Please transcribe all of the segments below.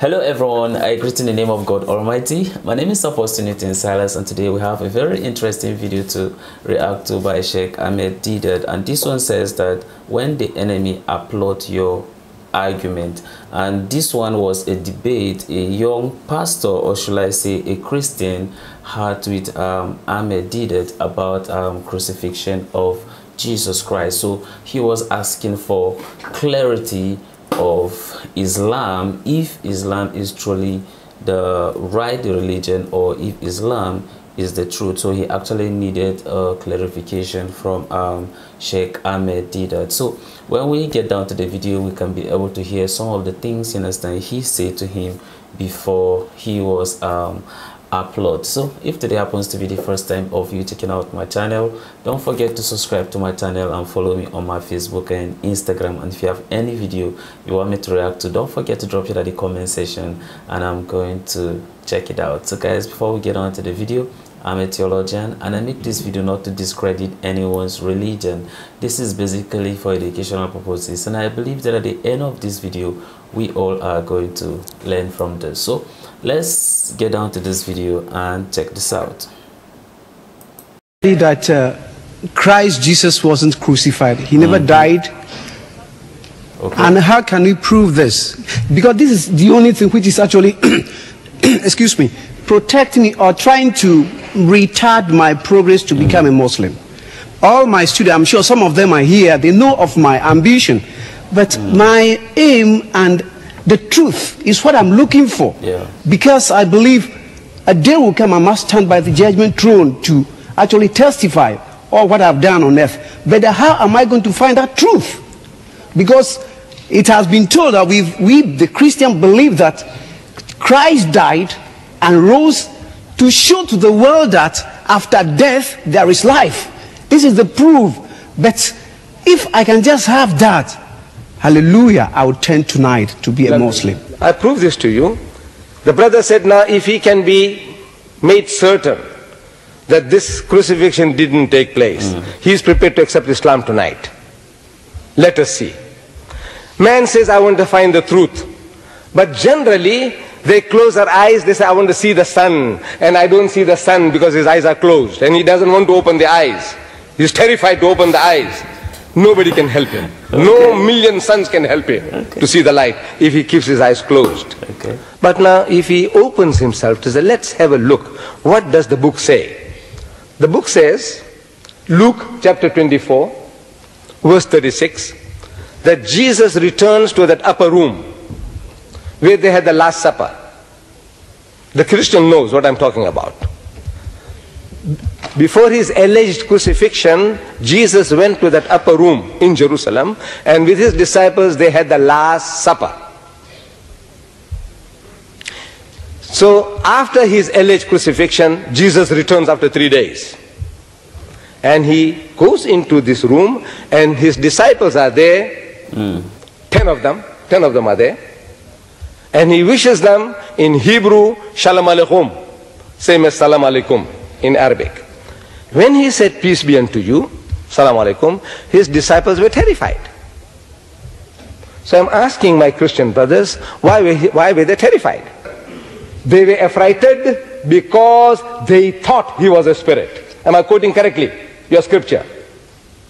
Hello everyone, I greet in the name of God Almighty. My name is Apostle Newton Silas and today we have a very interesting video to react to by Sheikh Ahmed Deedat and this one says that when the enemy applaud your argument and this one was a debate a young pastor or should I say a Christian had with um, Ahmed Deedat about um, crucifixion of Jesus Christ. So he was asking for clarity of Islam if Islam is truly the right religion or if Islam is the truth. So he actually needed a clarification from um, Sheikh Ahmed Deedat. So when we get down to the video, we can be able to hear some of the things you understand he said to him before he was um, upload so if today happens to be the first time of you checking out my channel don't forget to subscribe to my channel and follow me on my facebook and instagram and if you have any video you want me to react to don't forget to drop it at the comment section and i'm going to check it out so guys before we get on to the video I'm a theologian and I make this video not to discredit anyone's religion. This is basically for educational purposes and I believe that at the end of this video we all are going to learn from this. So let's get down to this video and check this out. That uh, christ jesus wasn't crucified. He never mm -hmm. died. Okay. and how can we prove this? Because this is the only thing which is actually excuse me protecting me or trying to retard my progress to become a muslim. All my students i'm sure some of them are here they know of my ambition. But mm. my aim and the truth is what I'm looking for. Yeah. Because I believe a day will come I must stand by the judgment throne to actually testify all what I've done on earth. But how am I going to find that truth? Because it has been told that we, we the Christian, believe that Christ died and rose to show to the world that after death there is life. This is the proof. But if I can just have that, Hallelujah, I would turn tonight to be a Muslim. I prove this to you. The brother said, now if he can be made certain that this crucifixion didn't take place, mm. he is prepared to accept Islam tonight. Let us see. Man says, I want to find the truth. But generally, they close their eyes, they say, I want to see the sun. And I don't see the sun because his eyes are closed. And he doesn't want to open the eyes. He's terrified to open the eyes. Nobody can help him. Okay. No million suns can help him okay. to see the light if he keeps his eyes closed. Okay. But now if he opens himself to say, let's have a look. What does the book say? The book says, Luke chapter 24, verse 36, that Jesus returns to that upper room where they had the Last Supper. The Christian knows what I'm talking about. Before his alleged crucifixion, Jesus went to that upper room in Jerusalem and with his disciples they had the Last Supper. So after his alleged crucifixion, Jesus returns after three days. And he goes into this room and his disciples are there, mm. ten of them, ten of them are there. And he wishes them in Hebrew, Shalom Aleichem, same as Salam Aleikum in Arabic. When he said, Peace be unto you, Salam alaikum, his disciples were terrified. So I'm asking my Christian brothers, why were, why were they terrified? They were affrighted because they thought he was a spirit. Am I quoting correctly your scripture?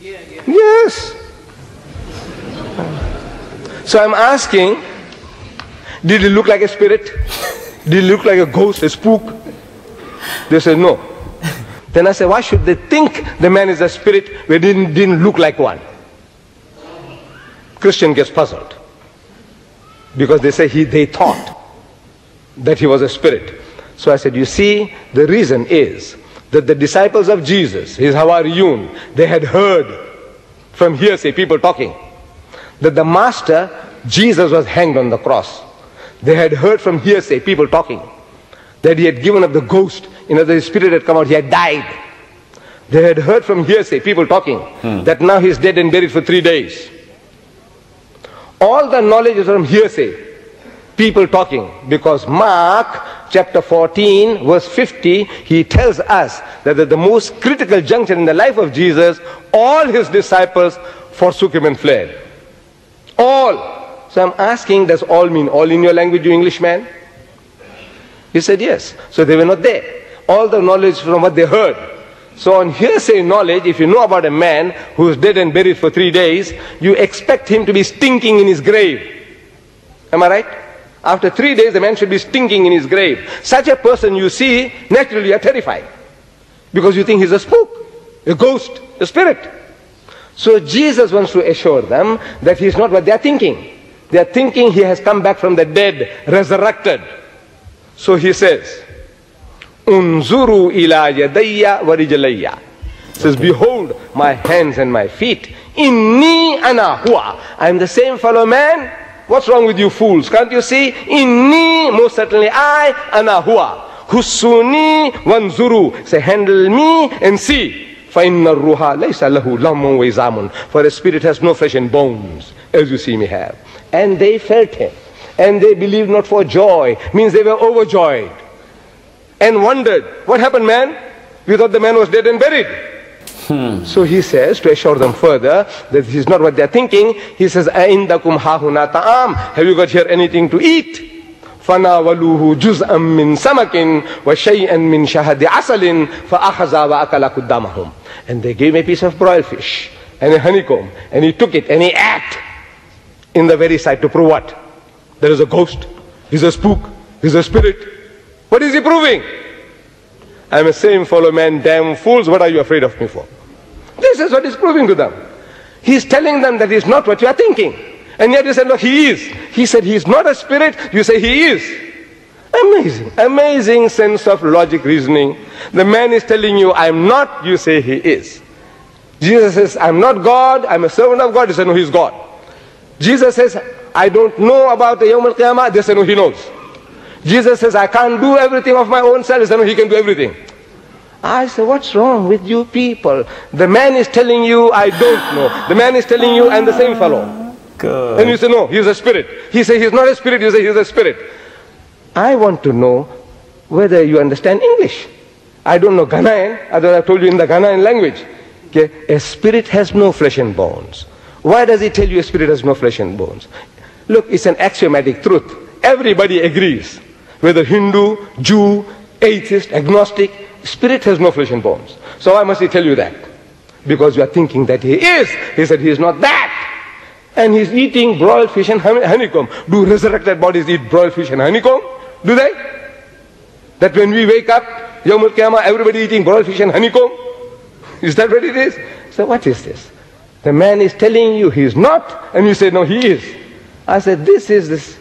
Yeah, yeah. Yes. So I'm asking, did he look like a spirit? Did he look like a ghost, a spook? They said, no. Then I said, why should they think the man is a spirit where didn't, didn't look like one? Christian gets puzzled. Because they say he, they thought that he was a spirit. So I said, you see, the reason is that the disciples of Jesus, his Hawariyun, they had heard from hearsay, people talking, that the master, Jesus was hanged on the cross. They had heard from hearsay, people talking, that he had given up the ghost you know, the spirit had come out, he had died. They had heard from hearsay, people talking, hmm. that now he's dead and buried for three days. All the knowledge is from hearsay, people talking, because Mark chapter 14, verse 50, he tells us that at the most critical juncture in the life of Jesus, all his disciples forsook him and fled. All. So I'm asking, does all mean all in your language, you Englishman? He said yes. So they were not there. All the knowledge from what they heard. So on hearsay knowledge, if you know about a man who is dead and buried for three days, you expect him to be stinking in his grave. Am I right? After three days, the man should be stinking in his grave. Such a person you see, naturally you are terrified. Because you think he's a spook, a ghost, a spirit. So Jesus wants to assure them that he's not what they are thinking. They are thinking he has come back from the dead, resurrected. So he says, Unzuru ila yadayya wa rijlayya. Says, behold my hands and my feet. Inni ana huwa. I am the same fellow man. What's wrong with you fools? Can't you see? Inni, most certainly I, ana huwa. Husuni wanzuru. Say, handle me and see. فَإِنَّ الرُّحَ لَيْسَ لَهُ لَمٌ وَيْزَامٌ For a spirit has no flesh and bones, as you see me have. And they felt him. And they believed not for joy. Means they were overjoyed. And wondered, what happened man? We thought the man was dead and buried. Hmm. So he says, to assure them further, that this is not what they're thinking, he says, أَإِنْدَكُمْ هَاهُنَا تَعَامٌ Have you got here anything to eat? فناولوه جزءا من سمك وشيئا من شهد عسل فأخذ وأكل قدامهم and they gave him a piece of broiled fish and a honeycomb and he took it and he ate in the very sight to prove what there is a ghost he's a spook he's a spirit what is he proving I'm a same fellow man damn fools what are you afraid of me for this is what he's proving to them he's telling them that he's not what you are thinking and yet you said, no, he is. He said he is not a spirit. You say he is. Amazing. Amazing sense of logic reasoning. The man is telling you, I'm not. You say he is. Jesus says, I'm not God. I'm a servant of God. You say, no, he's God. Jesus says, I don't know about the Yawm al-Qiyamah. They say, no, he knows. Jesus says, I can't do everything of my own self. They say, no, he can do everything. I say, what's wrong with you people? The man is telling you, I don't know. The man is telling you, I'm the same fellow. God. And you say, no, he's a spirit. He says he's not a spirit, you say he's a spirit. I want to know whether you understand English. I don't know Ghanaian, as I told you in the Ghanaian language. Okay? A spirit has no flesh and bones. Why does he tell you a spirit has no flesh and bones? Look, it's an axiomatic truth. Everybody agrees. Whether Hindu, Jew, atheist, agnostic, spirit has no flesh and bones. So why must he tell you that? Because you are thinking that he is. He said he is not that and he's eating broiled fish and honeycomb. Do resurrected bodies eat broiled fish and honeycomb? Do they? That when we wake up, Yom Qiyamah, everybody eating broiled fish and honeycomb? Is that what it is? So what is this? The man is telling you he is not, and you say, no, he is. I said, this is this.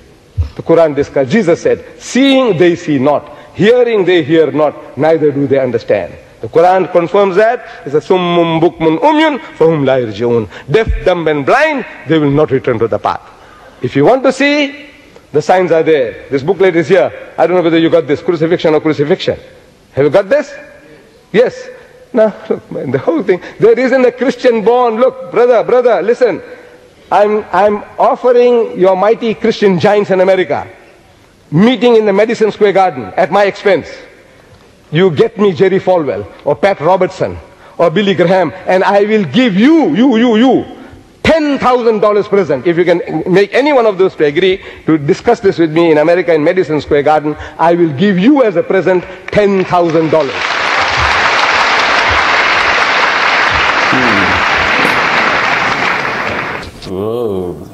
The Quran discussed. Jesus said, seeing they see not, hearing they hear not, neither do they understand. The Quran confirms that. It's a summum bukmun umyun for whom la yarji'un. Deaf, dumb and blind, they will not return to the path. If you want to see, the signs are there. This booklet is here. I don't know whether you got this, crucifixion or crucifixion. Have you got this? Yes. Now, look, man, the whole thing. There isn't a Christian born. Look, brother, brother, listen. I'm, I'm offering your mighty Christian giants in America meeting in the Madison Square Garden at my expense. You get me Jerry Falwell or Pat Robertson or Billy Graham and I will give you, you, you, you, $10,000 present. If you can make any one of those to agree to discuss this with me in America in Madison Square Garden, I will give you as a present $10,000. Whoa.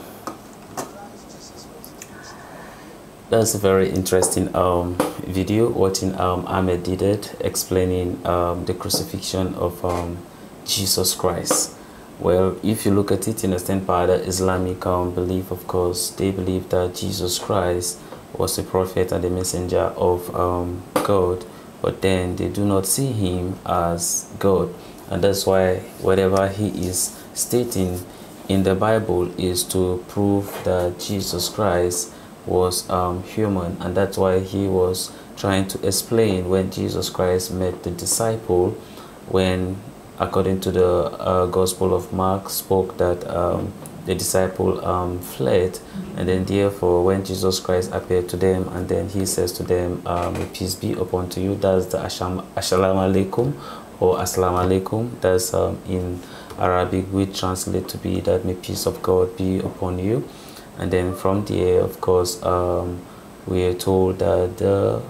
That's a very interesting um, video watching um, Ahmed Deedat, explaining um, the crucifixion of um, Jesus Christ. Well, if you look at it in a by the Islamic um, belief, of course, they believe that Jesus Christ was a prophet and a messenger of um, God, but then they do not see him as God. And that's why whatever he is stating in the Bible is to prove that Jesus Christ was um, human and that's why he was trying to explain when Jesus Christ met the disciple when according to the uh, Gospel of Mark spoke that um, the disciple um, fled and then therefore when Jesus Christ appeared to them and then he says to them um, peace be upon to you. That's the asham, assalamu alaikum or assalamu alaikum. That's um, in Arabic we translate to be that may peace of God be upon you. And then from there of course um, we are told that the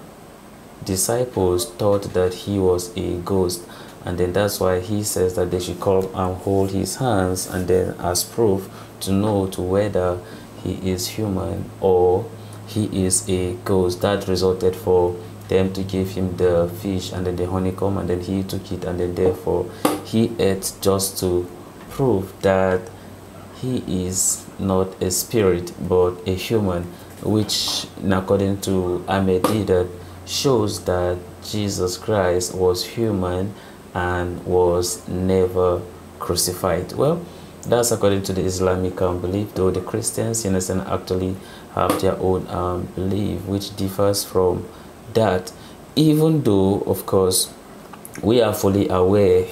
disciples thought that he was a ghost. And then that's why he says that they should come and hold his hands and then as proof to know to whether he is human or he is a ghost. That resulted for them to give him the fish and then the honeycomb and then he took it and then therefore he ate just to prove that he is not a spirit but a human which according to Ahmed Deedat shows that Jesus Christ was human and was never crucified. Well that's according to the Islamic um, belief though the Christians in a sense actually have their own um, belief which differs from that even though of course we are fully aware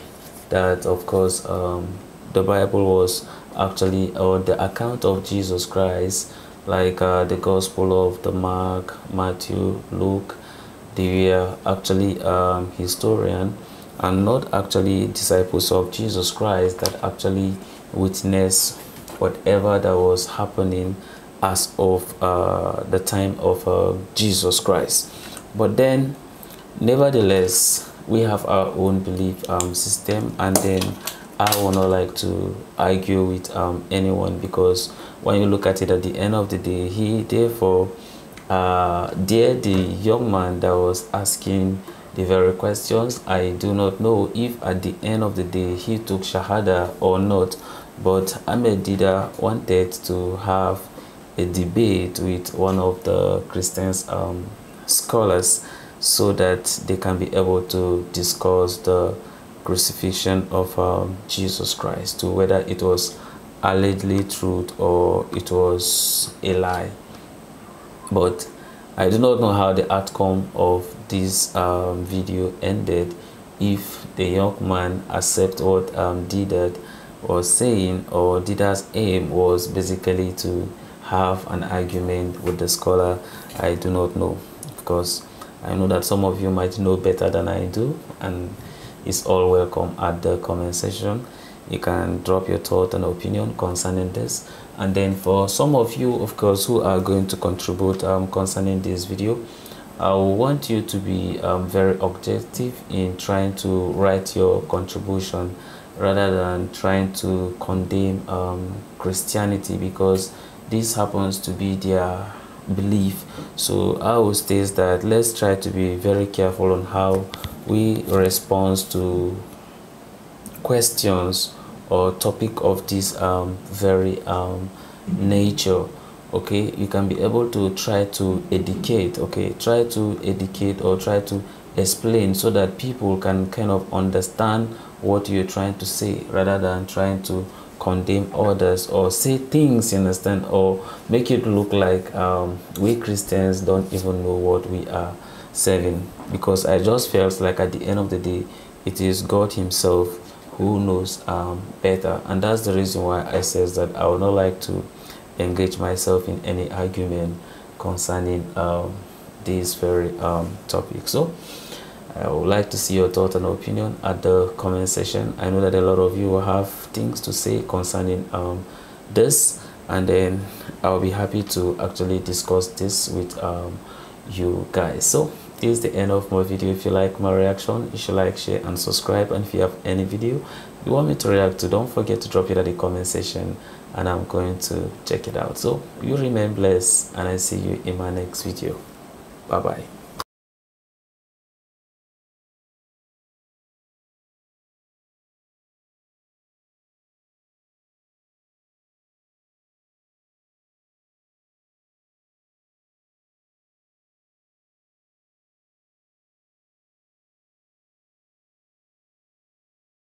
that of course um, the bible was actually or the account of jesus christ like uh, the gospel of the mark matthew luke they were actually um, historian and not actually disciples of jesus christ that actually witnessed whatever that was happening as of uh, the time of uh, jesus christ but then nevertheless we have our own belief um, system and then I will not like to argue with um, anyone because when you look at it at the end of the day he therefore uh, there the young man that was asking the very questions I do not know if at the end of the day he took shahada or not. But Ahmed Deedat wanted to have a debate with one of the Christians um, scholars so that they can be able to discuss the crucifixion of um, Jesus Christ to whether it was allegedly truth or it was a lie. But I do not know how the outcome of this um, video ended if the young man accept what um, Deedat was saying or Deedat's aim was basically to have an argument with the scholar. I do not know. Of course, I know that some of you might know better than I do and it's all welcome at the comment section. You can drop your thought and opinion concerning this. And then for some of you, of course, who are going to contribute um, concerning this video, I want you to be um, very objective in trying to write your contribution rather than trying to condemn um, Christianity because this happens to be their belief so i will state that let's try to be very careful on how we respond to questions or topic of this um, very um, nature okay? You can be able to try to educate okay? Try to educate or try to explain so that people can kind of understand what you're trying to say rather than trying to condemn others or say things you understand or make it look like um, we christians don't even know what we are serving. Because i just felt like at the end of the day it is god himself who knows um, better. And that's the reason why i says that i would not like to engage myself in any argument concerning um, this very um, topic. So I would like to see your thought and opinion at the comment section. I know that a lot of you will have things to say concerning um, this and then I'll be happy to actually discuss this with um, you guys. So this is the end of my video. If you like my reaction, you should like, share and subscribe. And if you have any video you want me to react to, don't forget to drop it at the comment section and I'm going to check it out. So you remain blessed and I see you in my next video. Bye-bye.